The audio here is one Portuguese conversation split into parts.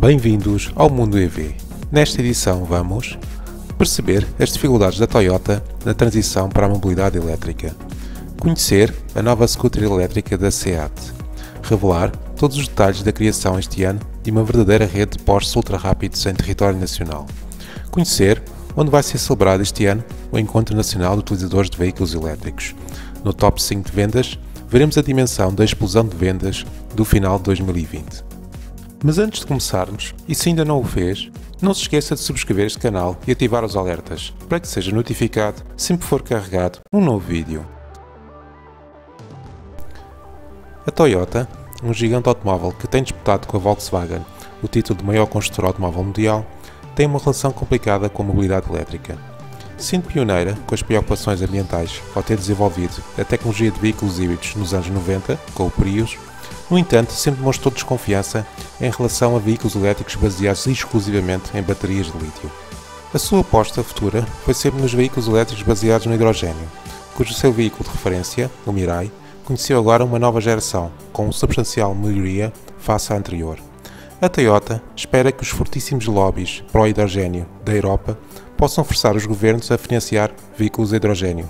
Bem-vindos ao Mundo EV. Nesta edição vamos perceber as dificuldades da Toyota na transição para a mobilidade elétrica, conhecer a nova scooter elétrica da SEAT, revelar todos os detalhes da criação este ano de uma verdadeira rede de postos ultra-rápidos em território nacional, conhecer onde vai ser celebrado este ano o Encontro Nacional de Utilizadores de Veículos Elétricos. No top 5 de vendas, veremos a dimensão da explosão de vendas do final de 2020. Mas antes de começarmos, e se ainda não o fez, não se esqueça de subscrever este canal e ativar os alertas para que seja notificado sempre que for carregado um novo vídeo. A Toyota, um gigante automóvel que tem disputado com a Volkswagen o título de maior construtor automóvel mundial, tem uma relação complicada com a mobilidade elétrica. Sendo pioneira com as preocupações ambientais ao ter desenvolvido a tecnologia de veículos híbridos nos anos 90, com o Prius, no entanto, sempre demonstrou desconfiança em relação a veículos elétricos baseados exclusivamente em baterias de lítio. A sua aposta futura foi sempre nos veículos elétricos baseados no hidrogênio, cujo seu veículo de referência, o Mirai, conheceu agora uma nova geração, com substancial melhoria face à anterior. A Toyota espera que os fortíssimos lobbies pró-hidrogênio da Europa possam forçar os governos a financiar veículos a hidrogênio,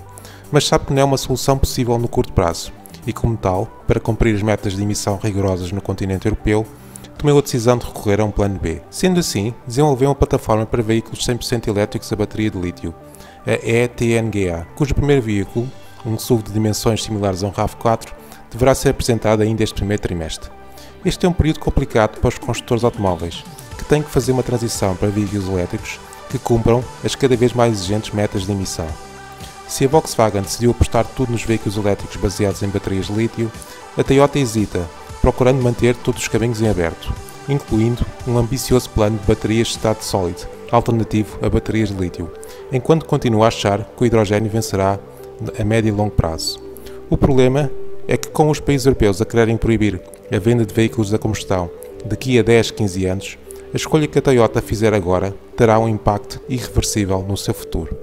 mas sabe que não é uma solução possível no curto prazo e, como tal, para cumprir as metas de emissão rigorosas no continente europeu, tomou a decisão de recorrer a um plano B. Sendo assim, desenvolveu uma plataforma para veículos 100% elétricos a bateria de lítio, a ETNGA, cujo primeiro veículo, um SUV de dimensões similares a um RAV4, deverá ser apresentado ainda este primeiro trimestre. Este é um período complicado para os construtores automóveis, que têm que fazer uma transição para veículos elétricos que cumpram as cada vez mais exigentes metas de emissão. Se a Volkswagen decidiu apostar tudo nos veículos elétricos baseados em baterias de lítio, a Toyota hesita, procurando manter todos os caminhos em aberto, incluindo um ambicioso plano de baterias de estado sólido, alternativo a baterias de lítio, enquanto continua a achar que o hidrogênio vencerá a médio e longo prazo. O problema é que, com os países europeus a quererem proibir a venda de veículos a combustão daqui a 10, 15 anos, a escolha que a Toyota fizer agora terá um impacto irreversível no seu futuro.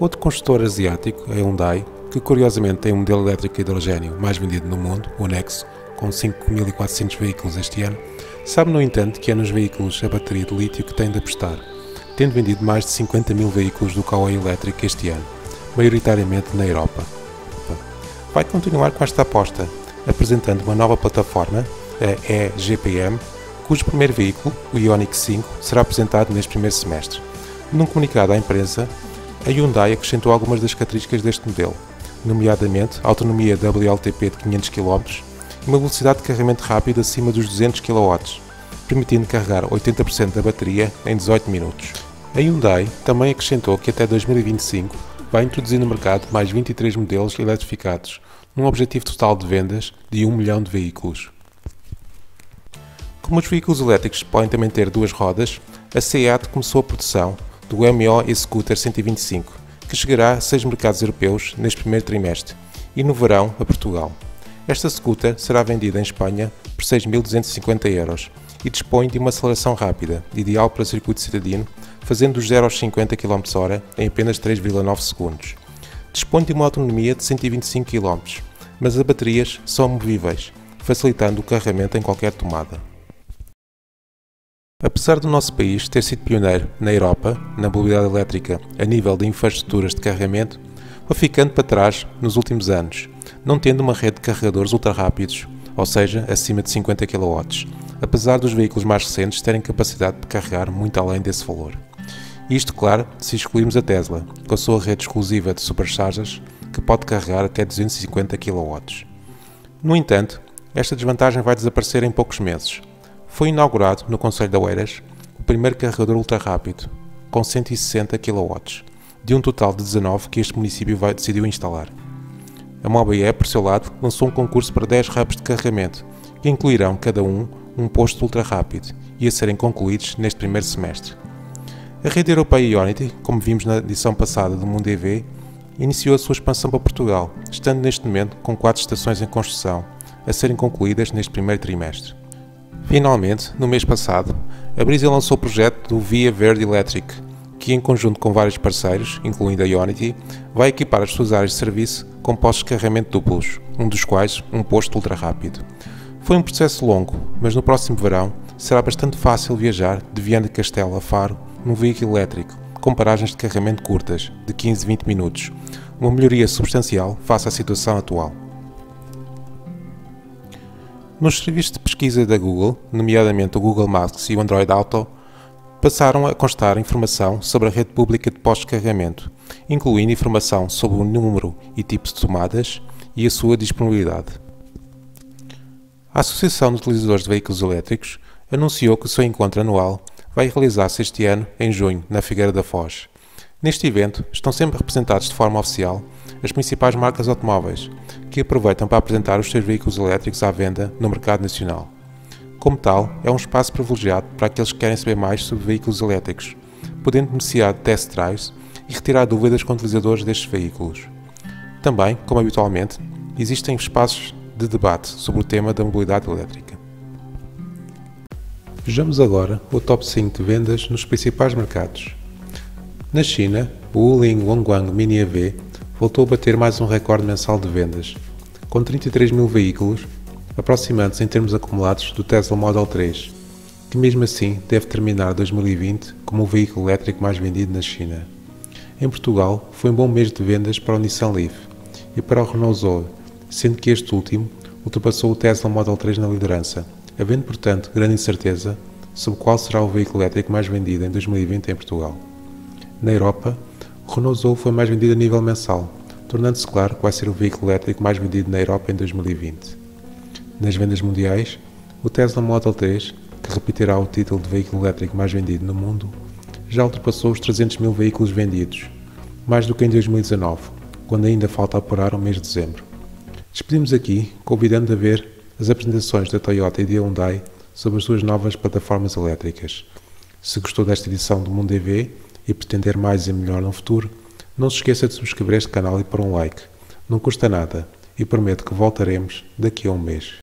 Outro construtor asiático a Hyundai, que curiosamente tem um modelo elétrico hidrogênio mais vendido no mundo, o Nexo, com 5.400 veículos este ano, sabe no entanto que é nos veículos a bateria de lítio que tem de apostar, tendo vendido mais de 50 mil veículos do Kauai elétrico este ano, maioritariamente na Europa. Vai continuar com esta aposta, apresentando uma nova plataforma, a eGPM, cujo primeiro veículo, o Ioniq 5, será apresentado neste primeiro semestre. Num comunicado à imprensa, a Hyundai acrescentou algumas das características deste modelo, nomeadamente autonomia WLTP de 500 km e uma velocidade de carregamento rápido acima dos 200 kW, permitindo carregar 80% da bateria em 18 minutos. A Hyundai também acrescentou que até 2025 vai introduzir no mercado mais 23 modelos eletrificados, num objetivo total de vendas de 1 milhão de veículos. Como os veículos elétricos podem também ter duas rodas, a SEAT começou a produção do MO e-Scooter 125, que chegará a seis mercados europeus neste primeiro trimestre e no verão a Portugal. Esta scooter será vendida em Espanha por 6.250 euros e dispõe de uma aceleração rápida, ideal para circuito citadino, fazendo dos 0 aos 50 km/h em apenas 3,9 segundos. Dispõe de uma autonomia de 125 km, mas as baterias são movíveis, facilitando o carregamento em qualquer tomada. Apesar do nosso país ter sido pioneiro na Europa na mobilidade elétrica a nível de infraestruturas de carregamento, foi ficando para trás nos últimos anos, não tendo uma rede de carregadores ultra rápidos, ou seja, acima de 50 kW, apesar dos veículos mais recentes terem capacidade de carregar muito além desse valor. Isto, claro, se excluirmos a Tesla, com a sua rede exclusiva de superchargers, que pode carregar até 250 kW. No entanto, esta desvantagem vai desaparecer em poucos meses, foi inaugurado no Conselho de Oeiras o primeiro carregador ultra rápido, com 160 kW, de um total de 19 que este município vai, decidiu instalar. A Mobile, por seu lado, lançou um concurso para 10 hubs de carregamento, que incluirão cada um um posto ultra rápido e a serem concluídos neste primeiro semestre. A rede europeia Ionity, como vimos na edição passada do Mundo EV, iniciou a sua expansão para Portugal, estando neste momento com quatro estações em construção, a serem concluídas neste primeiro trimestre. Finalmente, no mês passado, a Brisa lançou o projeto do Via Verde Electric, que, em conjunto com vários parceiros, incluindo a Ionity, vai equipar as suas áreas de serviço com postos de carregamento duplos, um dos quais um posto ultra rápido. Foi um processo longo, mas no próximo verão será bastante fácil viajar de Viana de Castelo a Faro num veículo elétrico, com paragens de carregamento curtas, de 15 a 20 minutos, uma melhoria substancial face à situação atual. Nos serviços de pesquisa da Google, nomeadamente o Google Maps e o Android Auto, passaram a constar informação sobre a rede pública de postos de carregamento, incluindo informação sobre o número e tipos de tomadas e a sua disponibilidade. A Associação de Utilizadores de Veículos Elétricos anunciou que o seu encontro anual vai realizar-se este ano, em junho, na Figueira da Foz. Neste evento estão sempre representados de forma oficial as principais marcas automóveis, que aproveitam para apresentar os seus veículos elétricos à venda no mercado nacional. Como tal, é um espaço privilegiado para aqueles que querem saber mais sobre veículos elétricos, podendo beneficiar de test drives e retirar dúvidas com utilizadores destes veículos. Também, como habitualmente, existem espaços de debate sobre o tema da mobilidade elétrica. Vejamos agora o top 5 de vendas nos principais mercados. Na China, o Wuling Wangguang Mini EV voltou a bater mais um recorde mensal de vendas, com 33 mil veículos, aproximando-se em termos acumulados do Tesla Model 3, que mesmo assim deve terminar 2020 como o veículo elétrico mais vendido na China. Em Portugal, foi um bom mês de vendas para o Nissan Leaf e para o Renault Zoe, sendo que este último ultrapassou o Tesla Model 3 na liderança, havendo, portanto, grande incerteza sobre qual será o veículo elétrico mais vendido em 2020 em Portugal. Na Europa, o Renault Zoe foi mais vendido a nível mensal, tornando-se claro que vai ser o veículo elétrico mais vendido na Europa em 2020. Nas vendas mundiais, o Tesla Model 3, que repetirá o título de veículo elétrico mais vendido no mundo, já ultrapassou os 300 mil veículos vendidos, mais do que em 2019, quando ainda falta apurar o mês de dezembro. Despedimos aqui, convidando a ver as apresentações da Toyota e da Hyundai sobre as suas novas plataformas elétricas. Se gostou desta edição do Mundo EV, e pretender mais e melhor no futuro, não se esqueça de subscrever este canal e pôr um like. Não custa nada e prometo que voltaremos daqui a um mês.